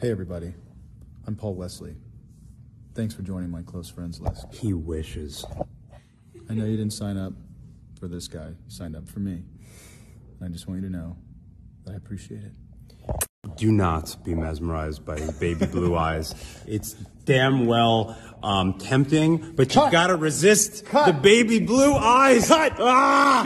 Hey, everybody. I'm Paul Wesley. Thanks for joining my close friends list. He wishes. I know you didn't sign up for this guy, you signed up for me. I just want you to know that I appreciate it. Do not be mesmerized by baby blue eyes. It's damn well um, tempting, but you've gotta resist the baby blue eyes. Cut! Ah!